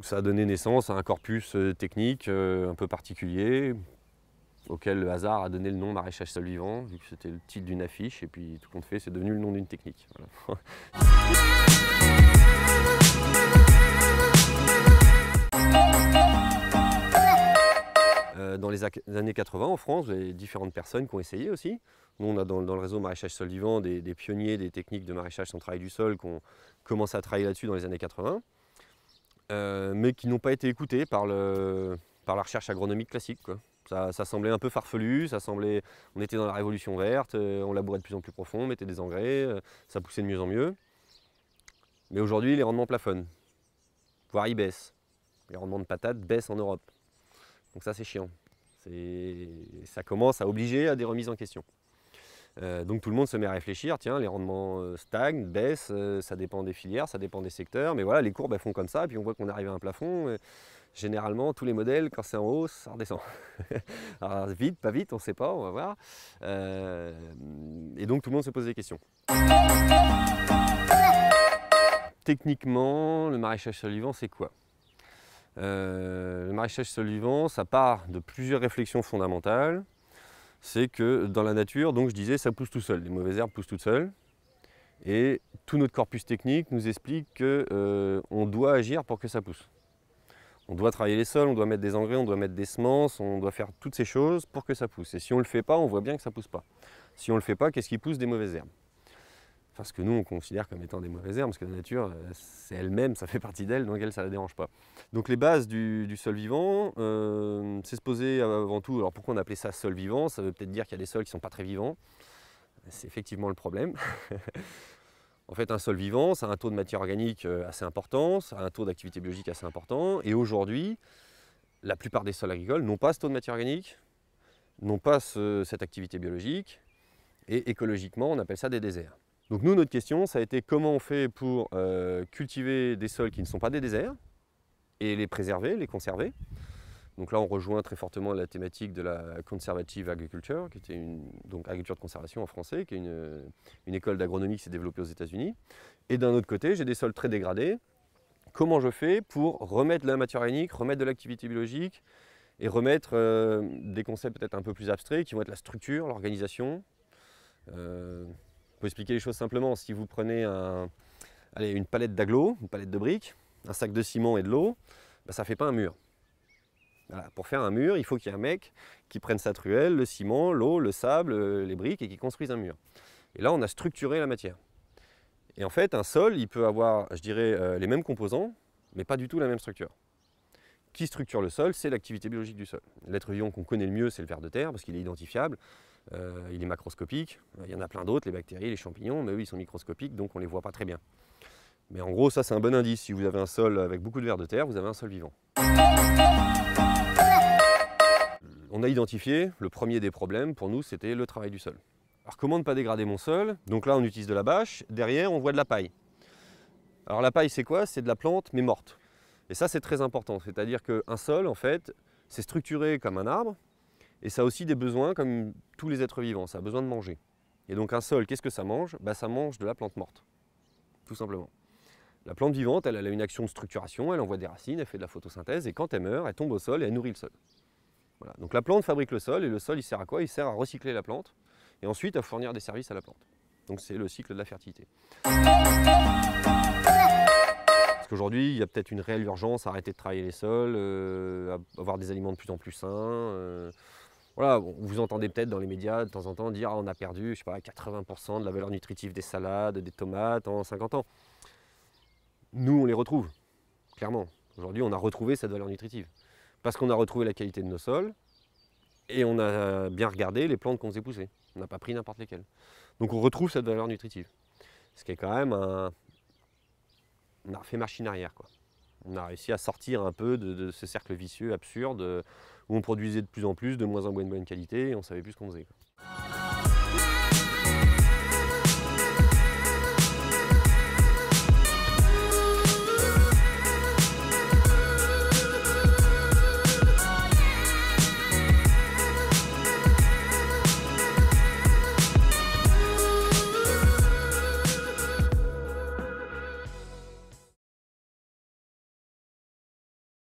Ça a donné naissance à un corpus euh, technique euh, un peu particulier, auquel le hasard a donné le nom maraîchage sol vivant, vu que c'était le titre d'une affiche, et puis tout compte fait, c'est devenu le nom d'une technique. Euh, Dans les années 80, en France, il y différentes personnes qui ont essayé aussi. Nous, on a dans, dans le réseau maraîchage sol vivant des, des pionniers des techniques de maraîchage sans travail du sol qui ont commencé à travailler là-dessus dans les années 80, euh, mais qui n'ont pas été écoutés par, le, par la recherche agronomique classique. quoi. Ça, semblait un peu farfelu, ça semblait, on était dans la révolution verte, euh, on labourait de plus en plus profond, on mettait des engrais, euh, ça poussait de mieux en mieux. Mais aujourd'hui, les rendements plafonnent, voire ils baissent. Les rendements de patates baissent en Europe. Donc ça, c'est chiant. Ça commence à obliger à des remises en question. Euh, donc tout le monde se met à réfléchir, tiens, les rendements euh, stagnent, baissent, euh, ça dépend des filières, ça dépend des secteurs, mais voilà, les courbes elles font comme ça, et puis on voit qu'on arrive à un plafond. généralement, tous les modèles, quand c'est en hausse, ça redescend. Alors vite, pas vite, on ne sait pas, on va voir. Et donc tout le monde se pose des questions. Techniquement, le maraîchage sol vivant, c'est quoi? Le maraîchage sol vivant, ça part de plusieurs réflexions fondamentales c'est que dans la nature, donc je disais, ça pousse tout seul. Les mauvaises herbes poussent toutes seules. Et tout notre corpus technique nous explique qu'on doit agir pour que ça pousse. On doit travailler les sols, on doit mettre des engrais, on doit mettre des semences, on doit faire toutes ces choses pour que ça pousse. Et si on ne le fait pas, on voit bien que ça ne pousse pas. Si on ne le fait pas, qu'est-ce qui pousse des mauvaises herbes? Ce que nous, on considère comme étant des mauvaises herbes, parce que la nature, euh, c'est elle-même, ça fait partie d'elle, donc elle, ça ne la dérange pas. Donc les bases du, sol vivant, euh, c'est se poser avant tout, alors pourquoi on appelait ça sol vivant? Ça veut peut-être dire qu'il y a des sols qui ne sont pas très vivants. C'est effectivement le problème. en fait, un sol vivant, ça a un taux de matière organique euh, assez important, ça a un taux d'activité biologique assez important, et aujourd'hui, la plupart des sols agricoles n'ont pas ce taux de matière organique, n'ont pas ce- cette activité biologique, et écologiquement, on appelle ça des déserts. Donc nous, notre question, ça a été comment on fait pour euh, cultiver des sols qui ne sont pas des déserts, et les préserver, les conserver. Donc là, on rejoint très fortement la thématique de la conservative agriculture, qui était une agriculture de conservation en français, qui est une, une école d'agronomie qui s'est développée aux États-Unis. Et d'un autre côté, j'ai des sols très dégradés. Comment je fais pour remettre de la matière organique, remettre de l'activité biologique et remettre euh, des concepts peut-être un peu plus abstraits qui vont être la structure, l'organisation. Euh, pour expliquer les choses simplement, si vous prenez une palette d'agglo, une palette de briques, un sac de ciment et de l'eau, bah, ça ne fait pas un mur. Pour faire un mur, il faut qu'il y ait un mec qui prenne sa truelle, le ciment, l'eau, le sable, euh, les briques et qui construise un mur. Et là, on a structuré la matière. Et en fait, un sol, il peut avoir, je dirais, euh, les mêmes composants, mais pas du tout la même structure. Qui structure le sol C'est l'activité biologique du sol. L'être vivant qu'on connaît le mieux, c'est le ver de terre, parce qu'il est identifiable, euh, il est macroscopique. Il y en a plein d'autres, les bactéries, les champignons, mais eux, ils sont microscopiques, donc on ne les voit pas très bien. Mais en gros, ça, c'est un bon indice. Si vous avez un sol avec beaucoup de vers de terre, vous avez un sol vivant. On a identifié le premier des problèmes, pour nous, c'était le travail du sol. Alors comment ne pas dégrader mon sol? Donc là, on utilise de la bâche. Derrière, on voit de la paille. Alors la paille, c'est quoi? C'est de la plante, mais morte. Et ça, c'est très important. C'est-à-dire qu'un sol, en fait, c'est structuré comme un arbre, et ça a aussi des besoins comme tous les êtres vivants. Ça a besoin de manger. Et donc un sol, qu'est-ce que ça mange? Bah, Ça mange de la plante morte, tout simplement. La plante vivante, elle, a une action de structuration, elle envoie des racines, elle fait de la photosynthèse, et quand elle meurt, elle tombe au sol et elle nourrit le sol. Voilà. Donc la plante fabrique le sol, et le sol, il sert à quoi? Il sert à recycler la plante, et ensuite à fournir des services à la plante. Donc c'est le cycle de la fertilité. Parce qu'aujourd'hui, il y a peut-être une réelle urgence à arrêter de travailler les sols, euh, à avoir des aliments de plus en plus sains. euh, voilà, vous entendez peut-être dans les médias de temps en temps dire ah, on a perdu, je sais pas, 80% de la valeur nutritive des salades, des tomates en 50 ans. Nous, on les retrouve, clairement. Aujourd'hui, on a retrouvé cette valeur nutritive. Parce qu'on a retrouvé la qualité de nos sols et on a bien regardé les plantes qu'on faisait pousser. On n'a pas pris n'importe lesquelles. Donc on retrouve cette valeur nutritive. Ce qui est quand même un. On a fait machine arrière. Quoi. On a réussi à sortir un peu de, ce cercle vicieux absurde euh, où on produisait de plus en plus, de moins en moins de bonne qualité et on savait plus ce qu'on faisait.